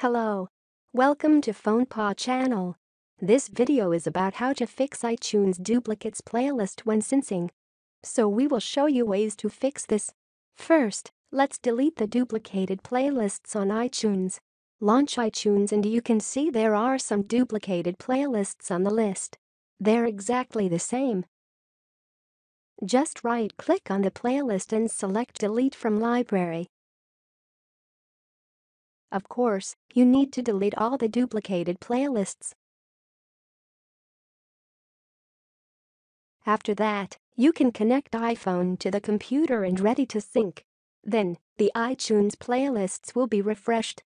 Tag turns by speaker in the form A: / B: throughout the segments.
A: Hello. Welcome to FonePaw channel. This video is about how to fix iTunes duplicates playlist when syncing. So we will show you ways to fix this. First, let's delete the duplicated playlists on iTunes. Launch iTunes and you can see there are some duplicated playlists on the list. They're exactly the same. Just right-click on the playlist and select Delete from Library. Of course, you need to delete all the duplicated playlists. After that, you can connect iPhone to the computer and ready to sync. Then, the iTunes playlists will be refreshed.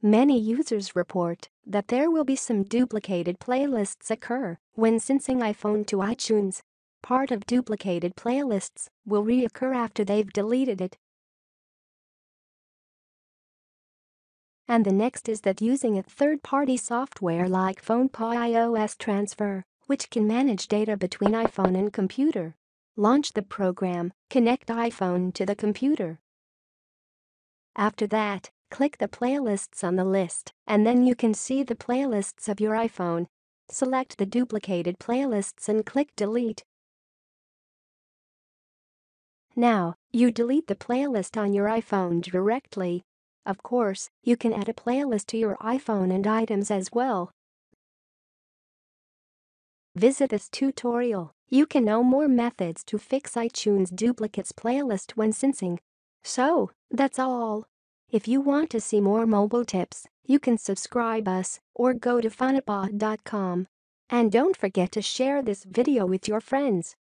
A: Many users report that there will be some duplicated playlists occur when syncing iPhone to iTunes. Part of duplicated playlists will reoccur after they've deleted it. And the next is that using a third-party software like FonePaw iOS Transfer, which can manage data between iPhone and computer. Launch the program, connect iPhone to the computer. After that, click the playlists on the list, and then you can see the playlists of your iPhone. Select the duplicated playlists and click delete. Now, you delete the playlist on your iPhone directly. Of course, you can add a playlist to your iPhone and items as well. Visit this tutorial. You can know more methods to fix iTunes duplicates playlist when syncing. So, that's all. If you want to see more mobile tips, you can subscribe us or go to fonepaw.com. And don't forget to share this video with your friends.